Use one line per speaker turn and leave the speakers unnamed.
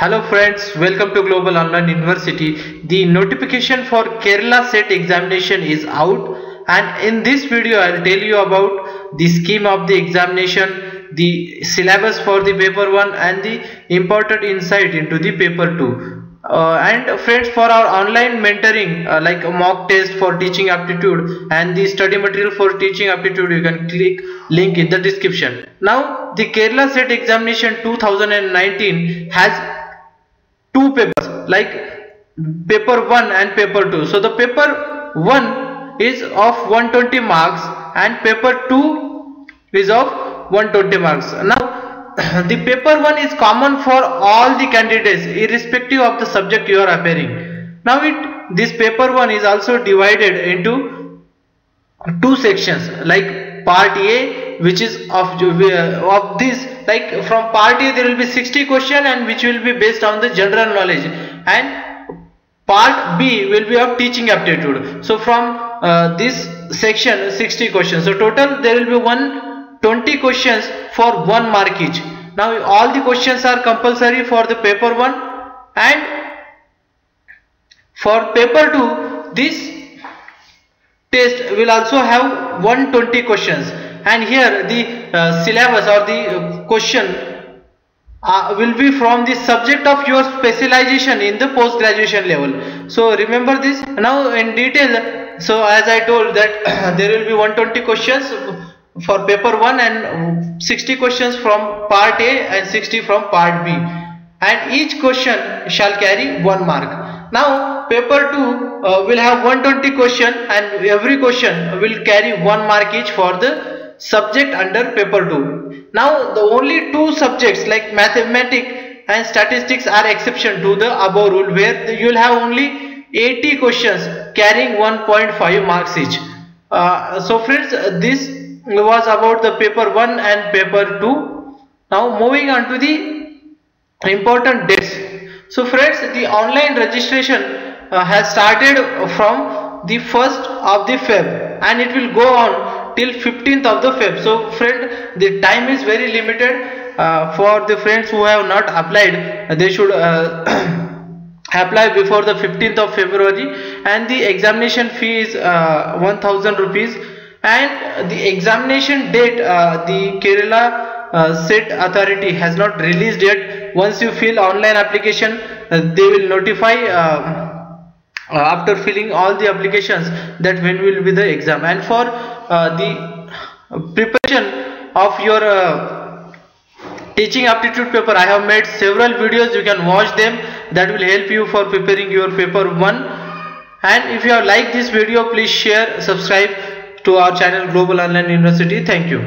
Hello friends, welcome to Global Online University. The notification for Kerala SET examination is out and in this video I will tell you about the scheme of the examination, the syllabus for the paper 1 and the important insight into the paper 2. Uh, and friends for our online mentoring uh, like a mock test for teaching aptitude and the study material for teaching aptitude you can click link in the description now the kerala set examination 2019 has two papers like paper 1 and paper 2 so the paper 1 is of 120 marks and paper 2 is of 120 marks. Now the paper 1 is common for all the candidates irrespective of the subject you are appearing. Now it this paper 1 is also divided into two sections like part a which is of of this like from part a there will be 60 question and which will be based on the general knowledge. And part b will be of teaching aptitude. So from uh, this section 60 questions. So total there will be one 20 questions for 1 mark each. Now all the questions are compulsory for the paper 1 and for paper 2 this test will also have 120 questions. And here the uh, syllabus or the uh, question uh, will be from the subject of your specialization in the post graduation level. So remember this. Now in detail so as i told that there will be 120 questions for paper 1 and 60 questions from part A and 60 from part B. And each question shall carry 1 mark. Now paper 2 uh, will have 120 question and every question will carry 1 mark each for the subject under paper 2. Now the only two subjects like mathematics and statistics are exception to the above rule where you will have only 80 questions carrying 1.5 marks each. Uh, so friends this was about the paper 1 and paper 2 now moving on to the important dates so friends the online registration uh, has started from the 1st of the feb and it will go on till 15th of the feb so friend the time is very limited. Uh, for the friends who have not applied they should uh, apply before the 15th of february. And the examination fee is uh, 1000 rupees. And the examination date uh, the Kerala uh, SET authority has not released yet. Once you fill online application uh, they will notify uh, uh, after filling all the applications that when will be the exam. And for Uh, the preparation of your uh, teaching aptitude paper I have made several videos you can watch them that will help you for preparing your paper 1 and if you have liked this video please share subscribe to our channel Global Online University. Thank you.